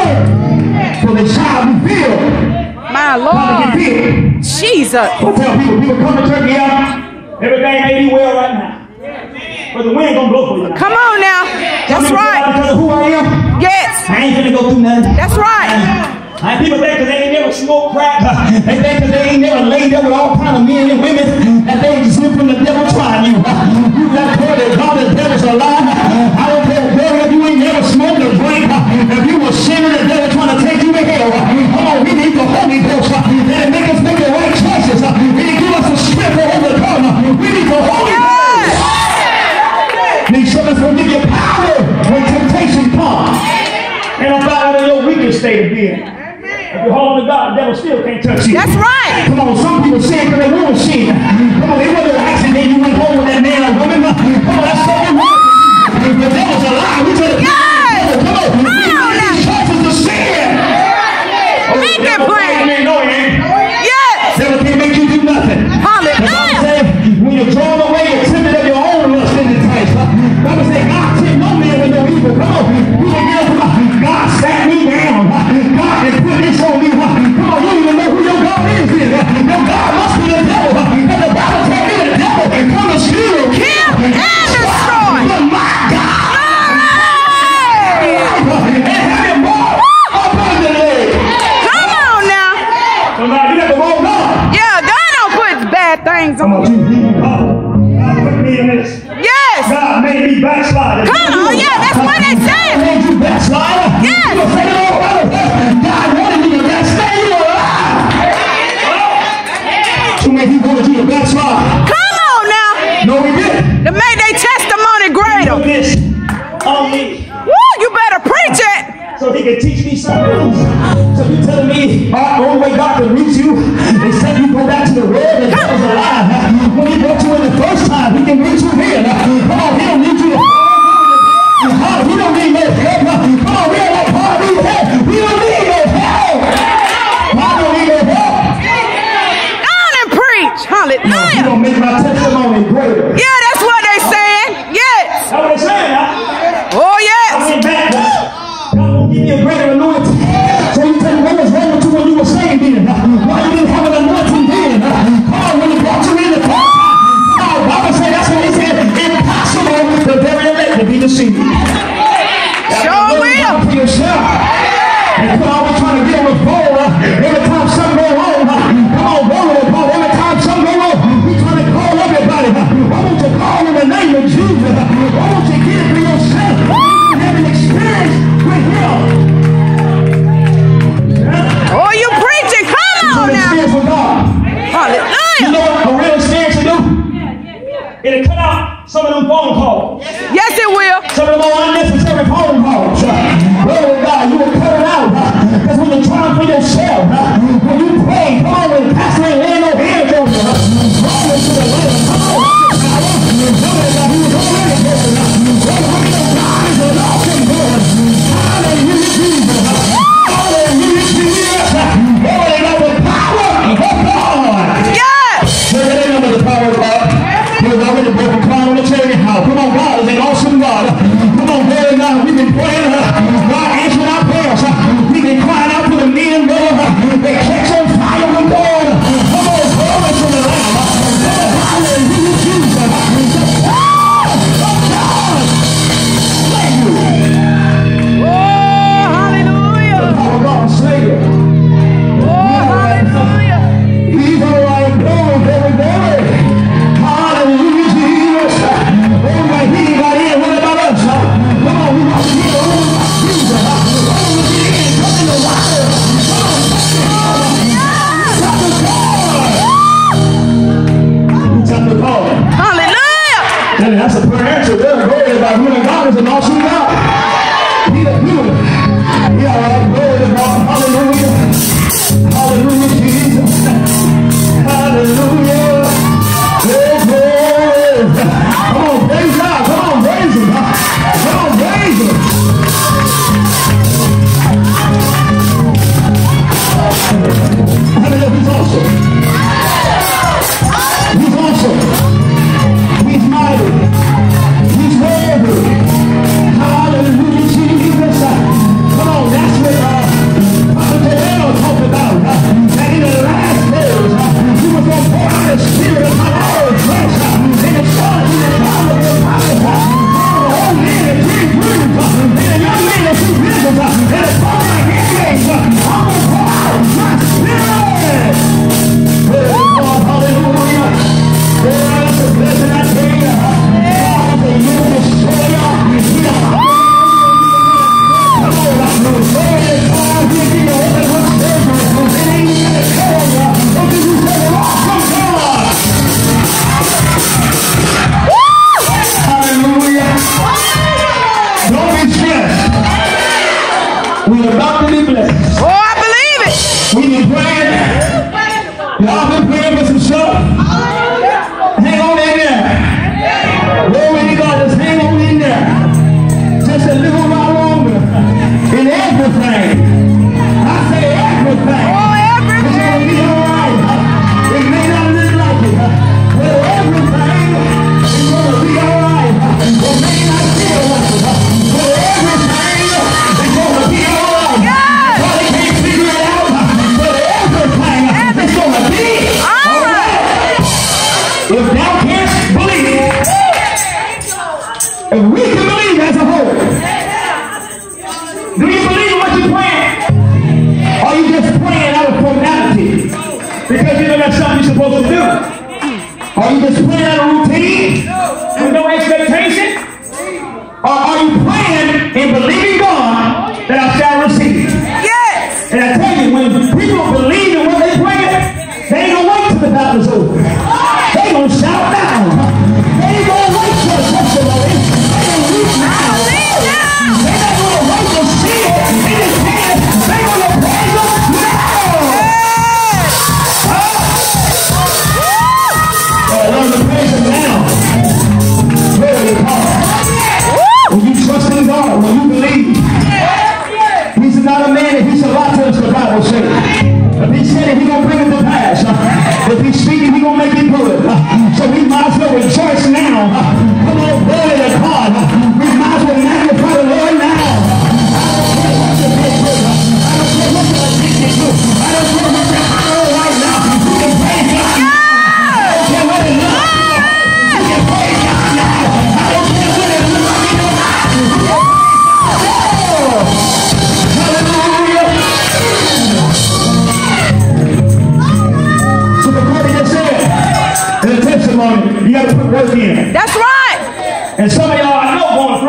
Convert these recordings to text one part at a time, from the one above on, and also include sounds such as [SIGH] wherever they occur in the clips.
born so they shall be. My Lord. Jesus. I tell people, people come to everything may be well right now. But the wind gonna blow for you. Come on now. That's Something right. Who I am? Yes. I ain't gonna go through nothing. That's right. And people think because they ain't never smoked crack, [LAUGHS] they think because they ain't never laid up with all kind of men and women, And they just live from the devil trying you. [LAUGHS] You got to tell the devil, the devil's a lie. to teach me some rules. So you're telling me our only way God can reach you is if you go back to the word and that was a lie. When he brought you in the first time, he can reach Some of them phone calls. Yes, it will. Some of them unnecessary phone calls. Oh God, you will cut it out. Uh, because when you're trying for yourself, uh, when you pray, come on with And that's a prayer answer there. Glory about who God is an awesome God.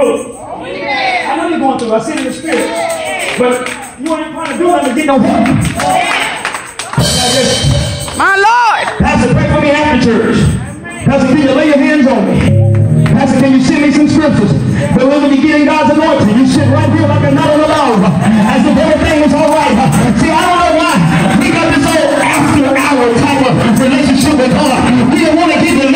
growth. I know you're going through. I see it in the spirit. But you ain't trying to do nothing to get no help. My Lord. Pastor, pray for me after church. Pastor, can you lay your hands on me? Pastor, can you send me some scriptures? But when you get in God's anointing, you sit right here like a nut on the log. As if everything was all right. See, I don't know why. We got this old after hour type of relationship with God. We don't want to get in.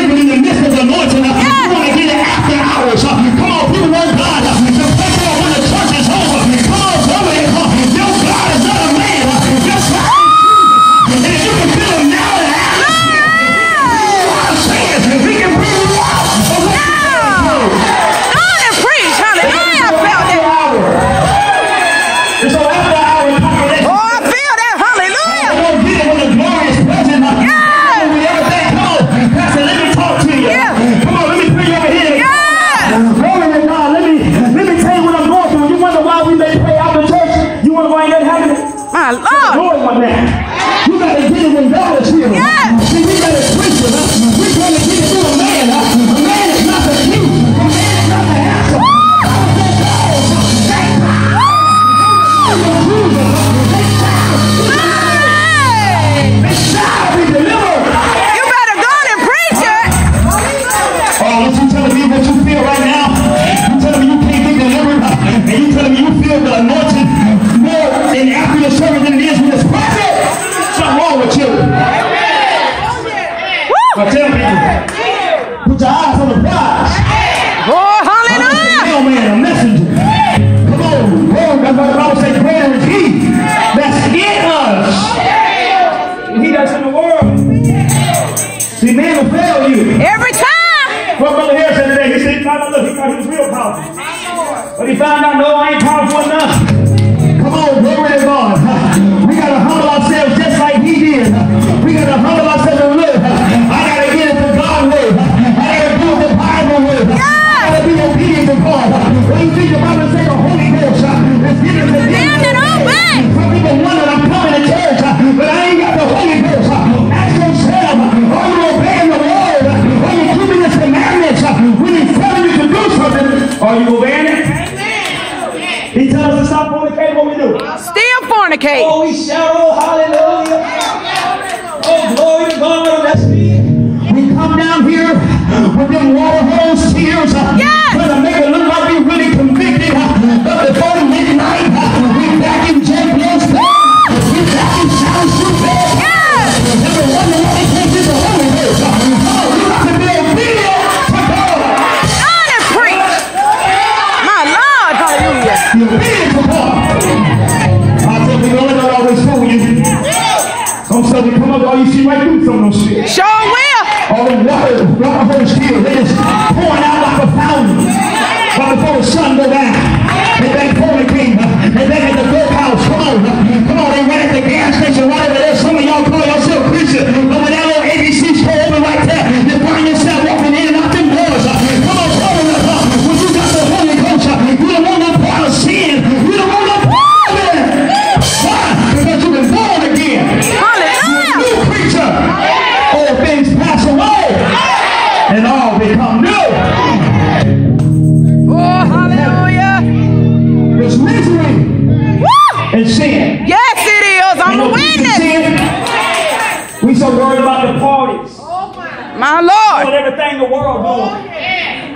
Oh, you see right through some of those spirits. Sure will. All the water, water Holy Spirit, they just pouring out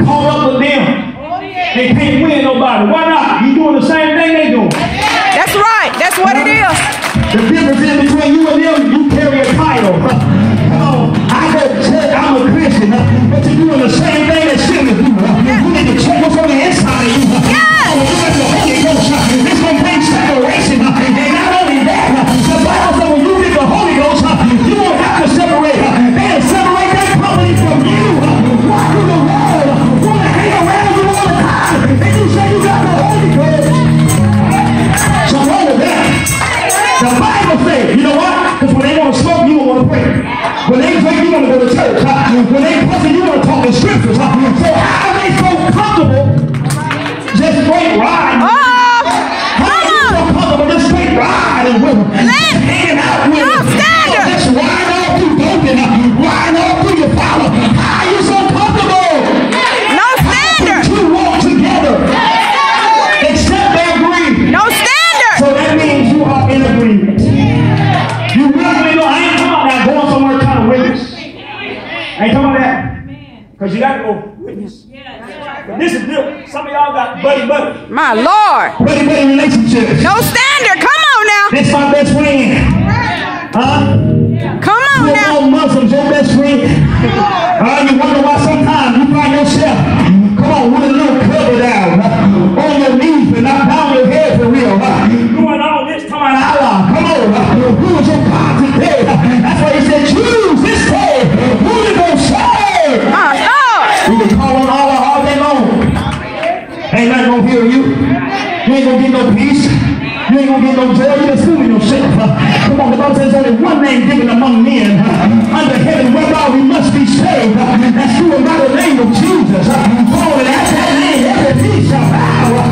caught up with them. They can't win nobody. Why not? You doing the same thing they with them? Let- Hanging out with No them? standard. Just riding all through Duncan, huh? riding through your father. How are you so comfortable? no standard. Two walk together. Except they agree. No standard. So that means you are in agreement. You really know, I ain't talking about going somewhere trying to witness. I ain't talking about that. Because you got to go witness. This is. Some of y'all got buddy buddy. My Lord. Buddy buddy relationships. No standard. Come This my best friend. Huh? Come on You now. know Muslims, your best friend. Uh, you wonder why sometimes you find yourself, come on, with a little cover down, on your knees, but not down your head for real. Uh, doing all this, talking about Allah. Come on, uh, who is your God today? That's why he said, choose this day who you gonna serve. My Lord. You can call on Allah all day long. Ain't nothing gonna heal you. You ain't gonna get no peace. You ain't gonna get no joy. You're just fooling yourself. Come on, the Bible says only one name given among men under heaven whereby we must be saved. That's through by the name of Jesus. On, and at that name, every knee shall bow